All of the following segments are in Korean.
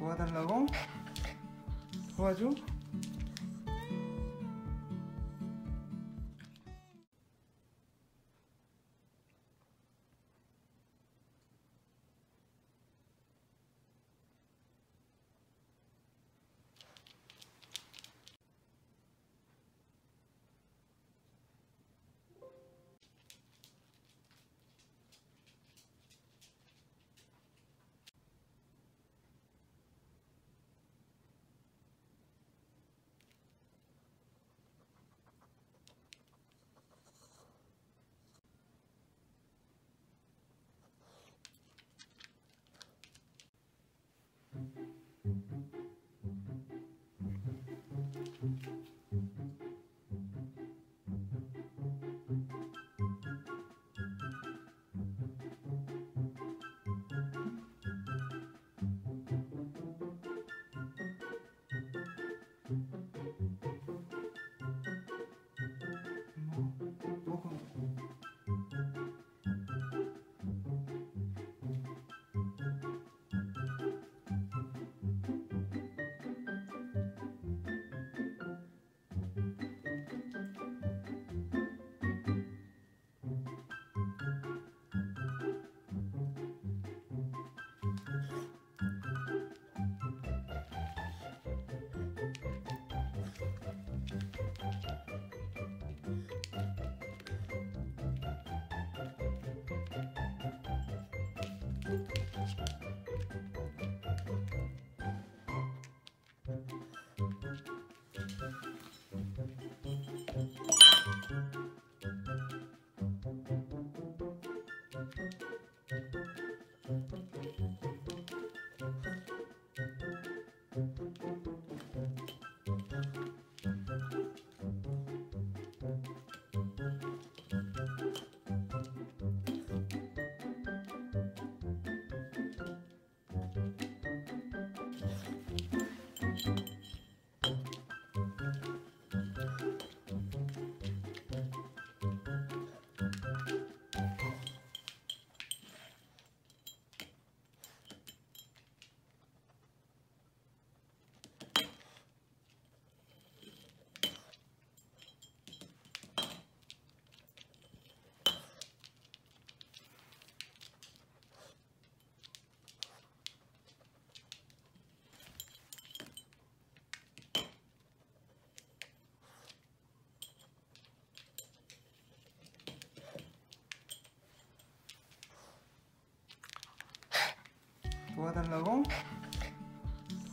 도와달라고? 도와줘?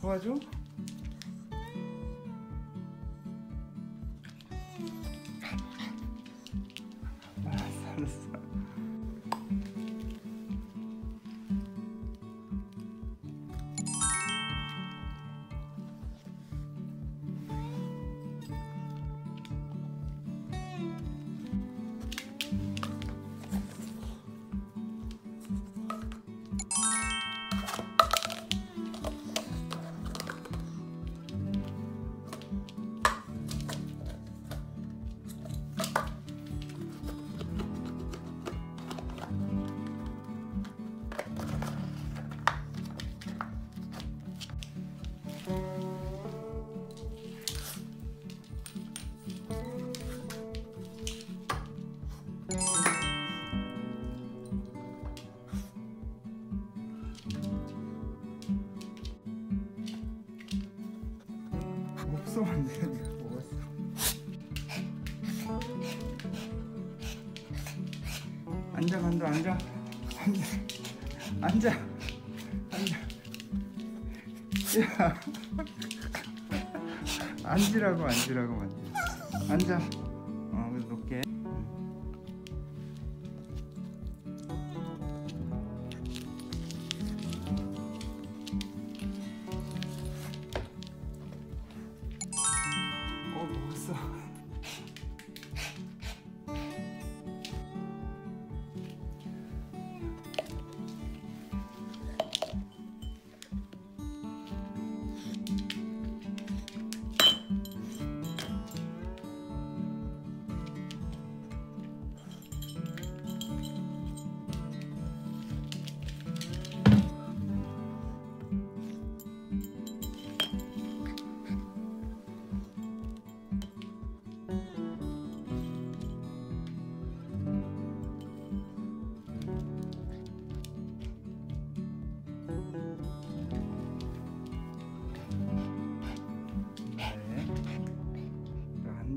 도와줘? 돼. 내가 먹었어. 앉아 간다 앉아. 앉아 앉아. 앉아. 야. 앉으라고 앉으라고 앉아 앉아 pessoas.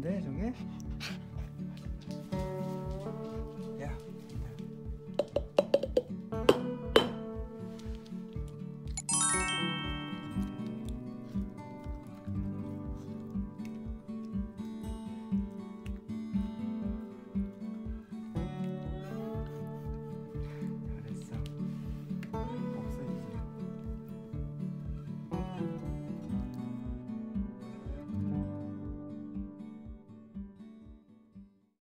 같은데 저게?